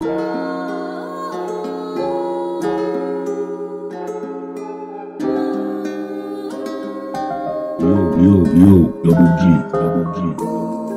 Yo, yo, yo, double G, double G.